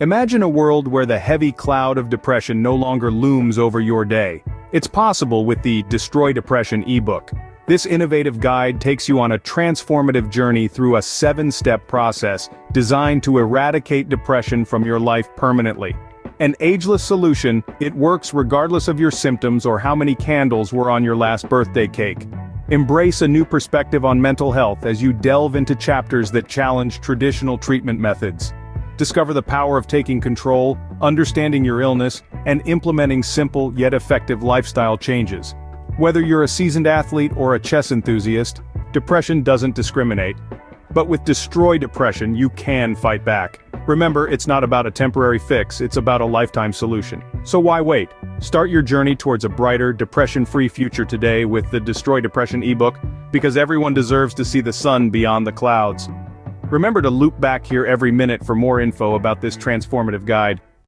Imagine a world where the heavy cloud of depression no longer looms over your day. It's possible with the Destroy Depression ebook. This innovative guide takes you on a transformative journey through a seven-step process designed to eradicate depression from your life permanently. An ageless solution, it works regardless of your symptoms or how many candles were on your last birthday cake. Embrace a new perspective on mental health as you delve into chapters that challenge traditional treatment methods. Discover the power of taking control, understanding your illness, and implementing simple yet effective lifestyle changes. Whether you're a seasoned athlete or a chess enthusiast, depression doesn't discriminate. But with Destroy Depression you can fight back. Remember, it's not about a temporary fix, it's about a lifetime solution. So why wait? Start your journey towards a brighter, depression-free future today with the Destroy Depression ebook, because everyone deserves to see the sun beyond the clouds. Remember to loop back here every minute for more info about this transformative guide.